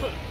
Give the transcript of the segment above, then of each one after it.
Good.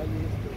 Gracias.